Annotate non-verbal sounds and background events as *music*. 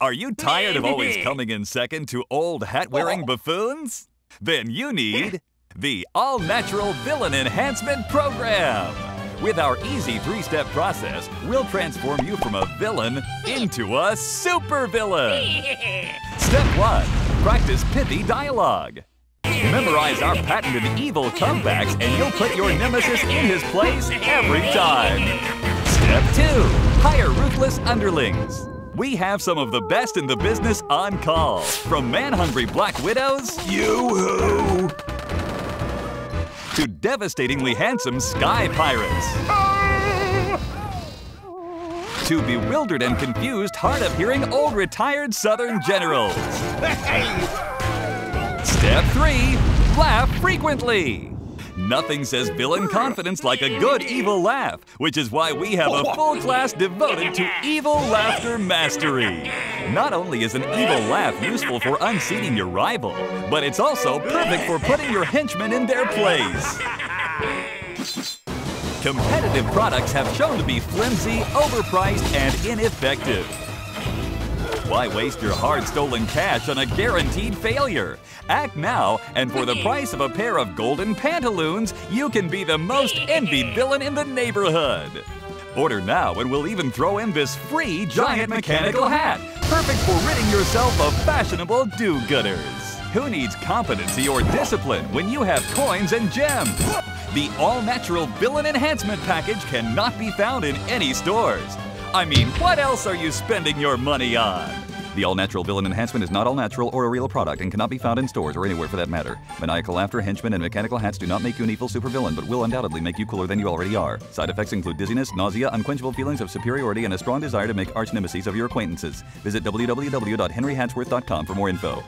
Are you tired of always coming in second to old hat wearing oh. buffoons? Then you need the All Natural Villain Enhancement Program. With our easy three step process, we'll transform you from a villain into a supervillain. *laughs* Step one practice pithy dialogue. Memorize our patented evil comebacks, and you'll put your nemesis in his place every time. Step two hire ruthless underlings. We have some of the best in the business on call. From man-hungry black widows, you-hoo, to devastatingly handsome sky pirates. To bewildered and confused, hard-of-hearing old retired Southern generals. Step three, laugh frequently. Nothing says villain confidence like a good evil laugh, which is why we have a full class devoted to evil laughter mastery. Not only is an evil laugh useful for unseating your rival, but it's also perfect for putting your henchmen in their place. Competitive products have shown to be flimsy, overpriced, and ineffective. Why waste your hard stolen cash on a guaranteed failure? Act now, and for the price of a pair of golden pantaloons, you can be the most envied villain in the neighborhood. Order now, and we'll even throw in this free giant mechanical hat, perfect for ridding yourself of fashionable do gooders. Who needs competency or discipline when you have coins and gems? The all natural villain enhancement package cannot be found in any stores. I mean, what else are you spending your money on? The All Natural Villain Enhancement is not all natural or a real product and cannot be found in stores or anywhere for that matter. Maniacal laughter, henchmen, and mechanical hats do not make you an evil supervillain, but will undoubtedly make you cooler than you already are. Side effects include dizziness, nausea, unquenchable feelings of superiority, and a strong desire to make arch nemesis of your acquaintances. Visit www.henryhatsworth.com for more info.